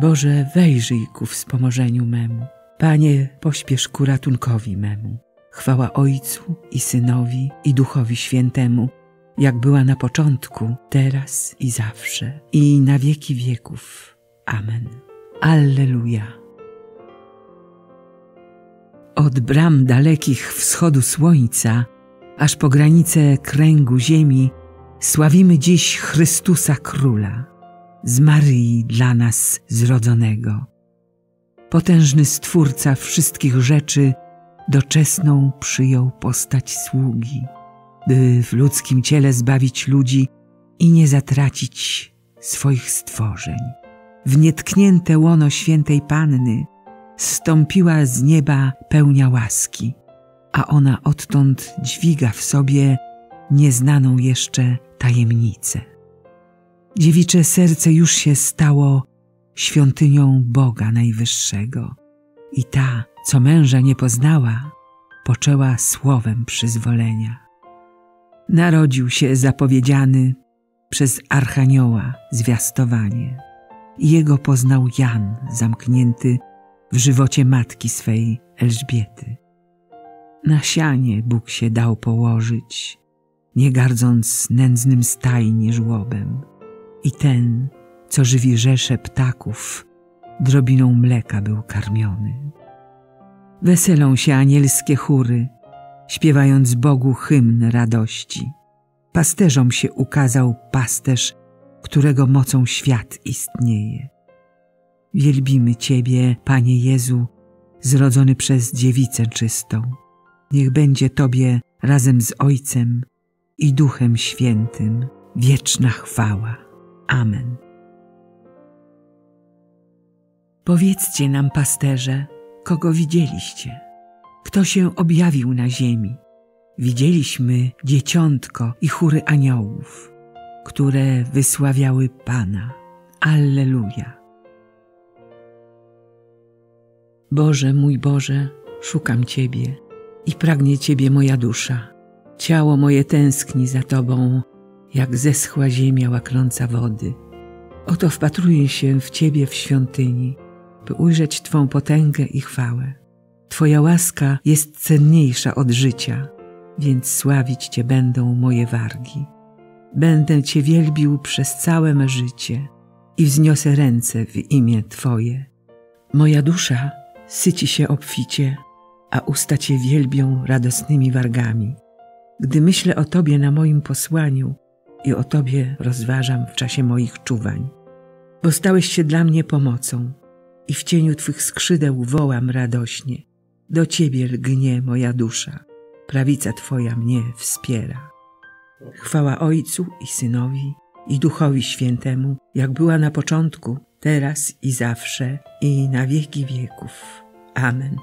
Boże, wejrzyj ku wspomożeniu memu. Panie, pośpiesz ku ratunkowi memu. Chwała Ojcu i Synowi i Duchowi Świętemu, jak była na początku, teraz i zawsze, i na wieki wieków. Amen. Alleluja. Od bram dalekich wschodu słońca, aż po granice kręgu ziemi, sławimy dziś Chrystusa Króla, z Maryi dla nas zrodzonego. Potężny Stwórca wszystkich rzeczy doczesną przyjął postać sługi, by w ludzkim ciele zbawić ludzi i nie zatracić swoich stworzeń. W nietknięte łono świętej Panny stąpiła z nieba pełnia łaski, a ona odtąd dźwiga w sobie nieznaną jeszcze tajemnicę. Dziewicze serce już się stało świątynią Boga Najwyższego i ta, co męża nie poznała, poczęła słowem przyzwolenia. Narodził się zapowiedziany przez Archanioła zwiastowanie i jego poznał Jan zamknięty w żywocie matki swej Elżbiety. Na sianie Bóg się dał położyć, nie gardząc nędznym stajni żłobem. I ten, co żywi rzesze ptaków, drobiną mleka był karmiony. Weselą się anielskie chóry, śpiewając Bogu hymn radości. Pasterzom się ukazał pasterz, którego mocą świat istnieje. Wielbimy Ciebie, Panie Jezu, zrodzony przez dziewicę czystą. Niech będzie Tobie razem z Ojcem i Duchem Świętym wieczna chwała. Amen. Powiedzcie nam, pasterze, kogo widzieliście? Kto się objawił na ziemi? Widzieliśmy dzieciątko i chóry aniołów, które wysławiały Pana. Alleluja. Boże, mój Boże, szukam Ciebie i pragnie Ciebie moja dusza. Ciało moje tęskni za Tobą, jak zeschła ziemia łaknąca wody. Oto wpatruję się w Ciebie w świątyni, by ujrzeć Twą potęgę i chwałę. Twoja łaska jest cenniejsza od życia, więc sławić Cię będą moje wargi. Będę Cię wielbił przez całe me życie i wzniosę ręce w imię Twoje. Moja dusza syci się obficie, a usta Cię wielbią radosnymi wargami. Gdy myślę o Tobie na moim posłaniu i o Tobie rozważam w czasie moich czuwań, bo stałeś się dla mnie pomocą i w cieniu Twych skrzydeł wołam radośnie. Do Ciebie lgnie moja dusza, prawica Twoja mnie wspiera. Chwała Ojcu i Synowi i Duchowi Świętemu, jak była na początku, teraz i zawsze, i na wieki wieków. Amen.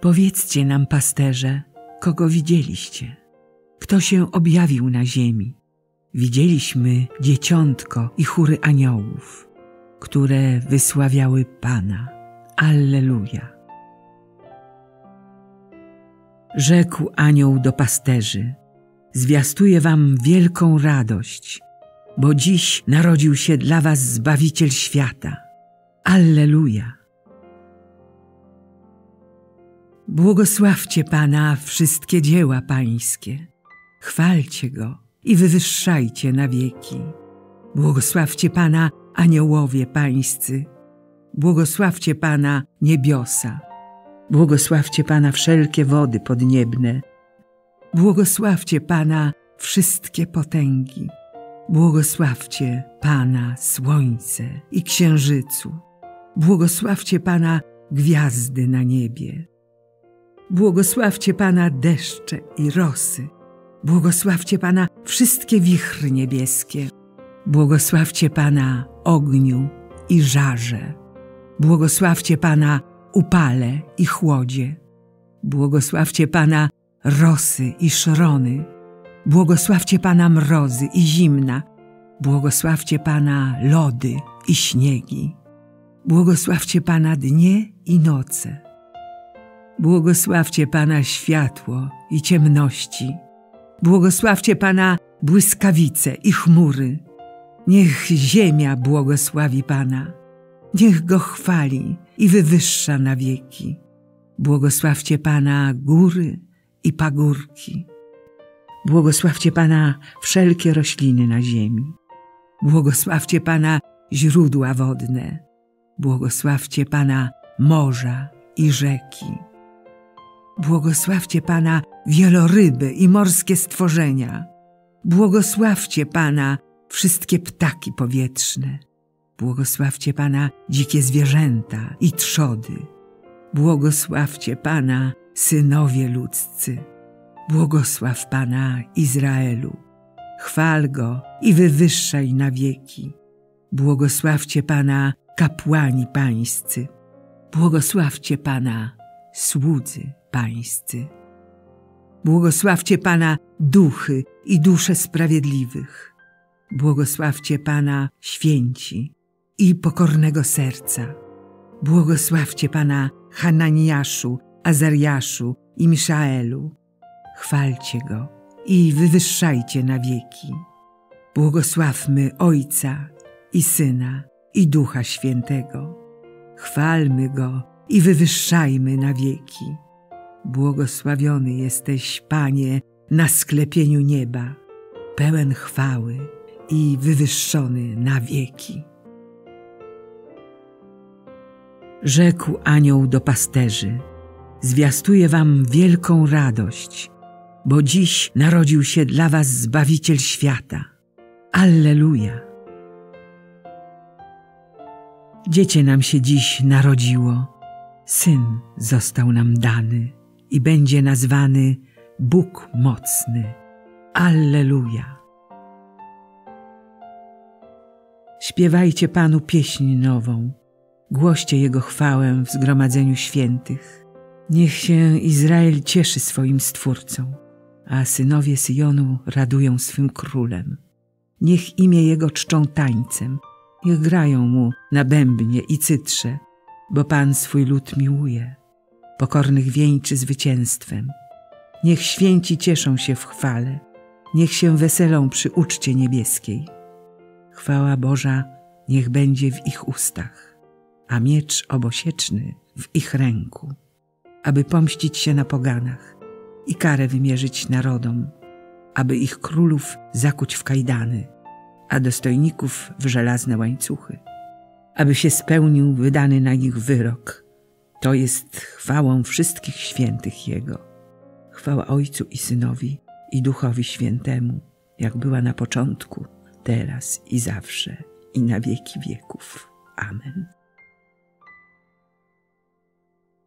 Powiedzcie nam, pasterze, kogo widzieliście? Kto się objawił na ziemi? Widzieliśmy dzieciątko i chóry aniołów, które wysławiały Pana. Alleluja. Rzekł anioł do pasterzy: Zwiastuję wam wielką radość, bo dziś narodził się dla was Zbawiciel świata. Alleluja. Błogosławcie Pana wszystkie dzieła Pańskie. Chwalcie Go i wywyższajcie na wieki. Błogosławcie Pana aniołowie Pańscy. Błogosławcie Pana niebiosa. Błogosławcie Pana wszelkie wody podniebne. Błogosławcie Pana wszystkie potęgi. Błogosławcie Pana słońce i księżycu. Błogosławcie Pana gwiazdy na niebie. Błogosławcie Pana deszcze i rosy. Błogosławcie Pana wszystkie wichry niebieskie. Błogosławcie Pana ogniu i żarze. Błogosławcie Pana upale i chłodzie. Błogosławcie Pana rosy i szrony. Błogosławcie Pana mrozy i zimna. Błogosławcie Pana lody i śniegi. Błogosławcie Pana dnie i noce. Błogosławcie Pana światło i ciemności. Błogosławcie Pana błyskawice i chmury. Niech ziemia błogosławi Pana, niech Go chwali i wywyższa na wieki. Błogosławcie Pana góry i pagórki. Błogosławcie Pana wszelkie rośliny na ziemi. Błogosławcie Pana źródła wodne. Błogosławcie Pana morza i rzeki. Błogosławcie Pana wieloryby i morskie stworzenia. Błogosławcie Pana wszystkie ptaki powietrzne. Błogosławcie Pana dzikie zwierzęta i trzody. Błogosławcie Pana synowie ludzcy. Błogosław Pana Izraelu. Chwal Go i wywyższaj na wieki. Błogosławcie Pana kapłani pańscy. Błogosławcie Pana słudzy pańscy. Błogosławcie Pana duchy i dusze sprawiedliwych. Błogosławcie Pana święci i pokornego serca. Błogosławcie Pana Hananiaszu, Azariaszu i Miszaelu. Chwalcie Go i wywyższajcie na wieki. Błogosławmy Ojca i Syna i Ducha Świętego. Chwalmy Go i wywyższajmy na wieki. Błogosławiony jesteś, Panie, na sklepieniu nieba, pełen chwały i wywyższony na wieki. Rzekł anioł do pasterzy: Zwiastuję wam wielką radość, bo dziś narodził się dla was Zbawiciel świata. Alleluja! Dziecię nam się dziś narodziło, syn został nam dany i będzie nazwany Bóg Mocny. Alleluja! Śpiewajcie Panu pieśń nową, głoście Jego chwałę w zgromadzeniu świętych. Niech się Izrael cieszy swoim Stwórcą, a synowie Syjonu radują swym królem. Niech imię Jego czczą tańcem, niech grają Mu na bębnie i cytrze, bo Pan swój lud miłuje, pokornych wieńczy zwycięstwem. Niech święci cieszą się w chwale, niech się weselą przy uczcie niebieskiej. Chwała Boża niech będzie w ich ustach, a miecz obosieczny w ich ręku, aby pomścić się na poganach i karę wymierzyć narodom, aby ich królów zakuć w kajdany, a dostojników w żelazne łańcuchy, aby się spełnił wydany na nich wyrok. To jest chwałą wszystkich świętych Jego. Chwała Ojcu i Synowi i Duchowi Świętemu, jak była na początku, teraz i zawsze, i na wieki wieków. Amen.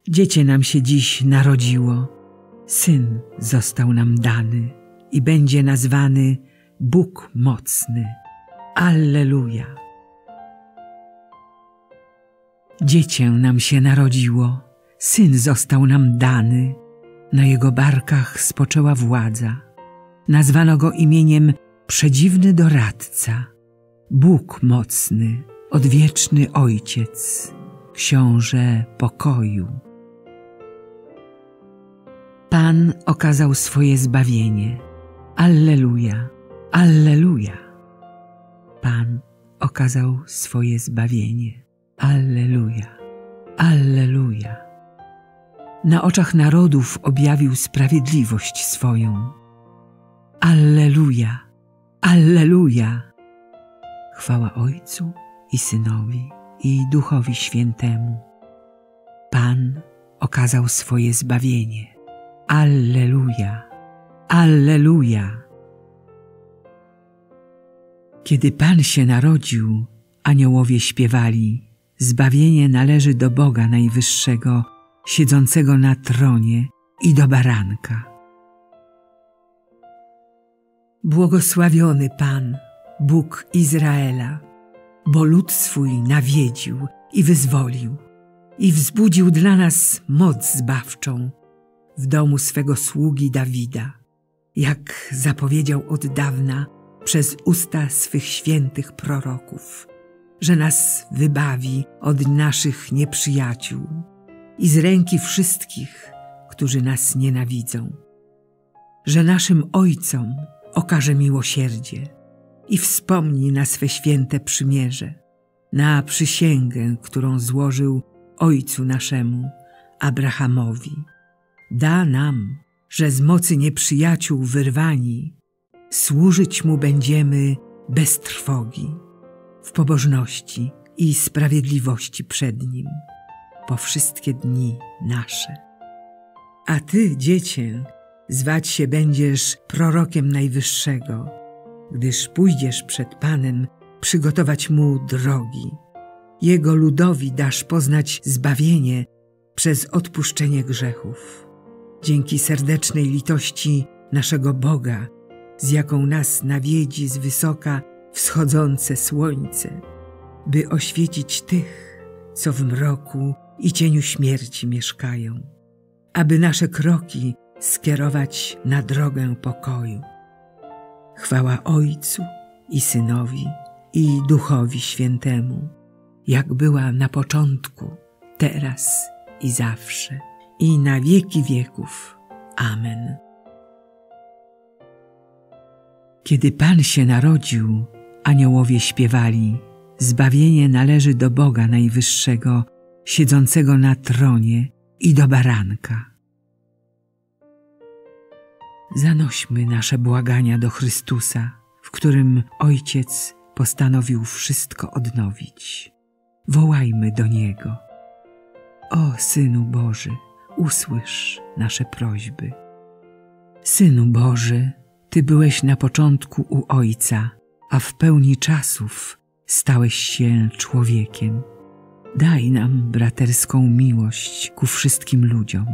Dziecię nam się dziś narodziło, Syn został nam dany i będzie nazwany Bóg Mocny. Alleluja. Dziecię nam się narodziło, Syn został nam dany, na Jego barkach spoczęła władza. Nazwano Go imieniem Przedziwny Doradca, Bóg Mocny, Odwieczny Ojciec, Książę Pokoju. Pan okazał swoje zbawienie. Alleluja, Alleluja. Pan okazał swoje zbawienie. Alleluja, Alleluja. Na oczach narodów objawił sprawiedliwość swoją. Alleluja, Alleluja. Chwała Ojcu i Synowi i Duchowi Świętemu. Pan okazał swoje zbawienie. Alleluja, Alleluja. Kiedy Pan się narodził, aniołowie śpiewali: Zbawienie należy do Boga Najwyższego, siedzącego na tronie i do baranka. Błogosławiony Pan, Bóg Izraela, bo lud swój nawiedził i wyzwolił i wzbudził dla nas moc zbawczą w domu swego sługi Dawida, jak zapowiedział od dawna przez usta swych świętych proroków, że nas wybawi od naszych nieprzyjaciół i z ręki wszystkich, którzy nas nienawidzą, że naszym ojcom okaże miłosierdzie i wspomnij na swe święte przymierze, na przysięgę, którą złożył Ojcu naszemu, Abrahamowi. Da nam, że z mocy nieprzyjaciół wyrwani, służyć Mu będziemy bez trwogi, w pobożności i sprawiedliwości przed Nim, po wszystkie dni nasze. A Ty, dziecię, zwać się będziesz prorokiem Najwyższego, gdyż pójdziesz przed Panem przygotować Mu drogi. Jego ludowi dasz poznać zbawienie przez odpuszczenie grzechów. Dzięki serdecznej litości naszego Boga, z jaką nas nawiedzi z wysoka wschodzące słońce, by oświecić tych, co w mroku i cieniu śmierci mieszkają, aby nasze kroki skierować na drogę pokoju. Chwała Ojcu i Synowi i Duchowi Świętemu, jak była na początku, teraz i zawsze, i na wieki wieków. Amen. Kiedy Pan się narodził, aniołowie śpiewali: Zbawienie należy do Boga Najwyższego, siedzącego na tronie i do baranka. Zanośmy nasze błagania do Chrystusa, w którym Ojciec postanowił wszystko odnowić. Wołajmy do Niego. O Synu Boży, usłysz nasze prośby. Synu Boży, Ty byłeś na początku u Ojca, a w pełni czasów stałeś się człowiekiem. Daj nam braterską miłość ku wszystkim ludziom.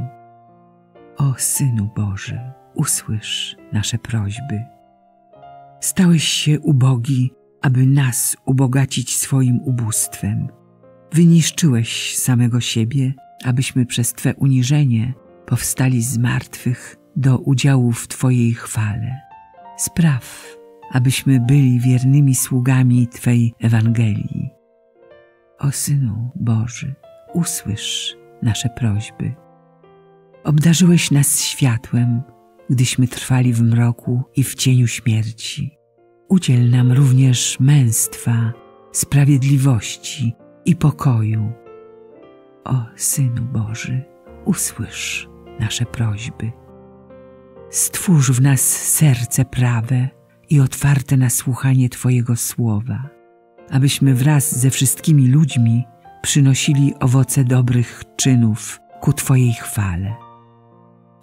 O Synu Boży, usłysz nasze prośby. Stałeś się ubogi, aby nas ubogacić swoim ubóstwem. Wyniszczyłeś samego siebie, abyśmy przez Twe uniżenie powstali z martwych do udziału w Twojej chwale. Spraw, abyśmy byli wiernymi sługami Twej Ewangelii. O Synu Boży, usłysz nasze prośby. Obdarzyłeś nas światłem, gdyśmy trwali w mroku i w cieniu śmierci. Udziel nam również męstwa, sprawiedliwości i pokoju. O Synu Boży, usłysz nasze prośby. Stwórz w nas serce prawe i otwarte na słuchanie Twojego słowa, abyśmy wraz ze wszystkimi ludźmi przynosili owoce dobrych czynów ku Twojej chwale.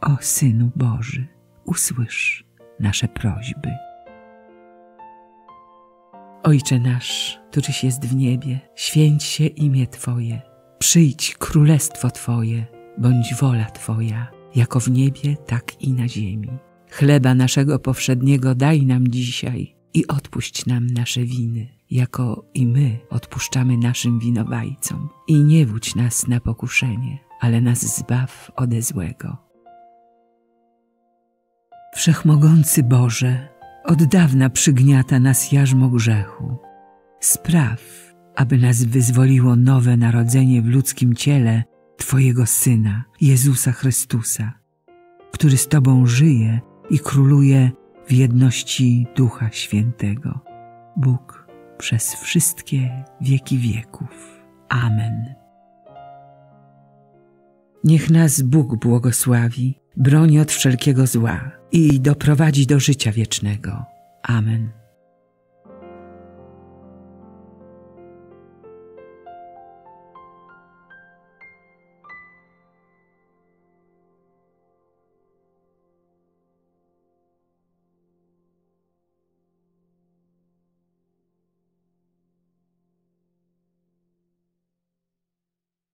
O Synu Boży, usłysz nasze prośby. Ojcze nasz, któryś jest w niebie, święć się imię Twoje, przyjdź królestwo Twoje, bądź wola Twoja, jako w niebie, tak i na ziemi. Chleba naszego powszedniego daj nam dzisiaj i odpuść nam nasze winy, jako i my odpuszczamy naszym winowajcom. I nie wódź nas na pokuszenie, ale nas zbaw ode złego. Wszechmogący Boże, od dawna przygniata nas jarzmo grzechu. Spraw, aby nas wyzwoliło nowe narodzenie w ludzkim ciele Twojego Syna, Jezusa Chrystusa, który z Tobą żyje i króluje w jedności Ducha Świętego. Bóg przez wszystkie wieki wieków. Amen. Niech nas Bóg błogosławi, broni od wszelkiego zła i doprowadzi do życia wiecznego. Amen.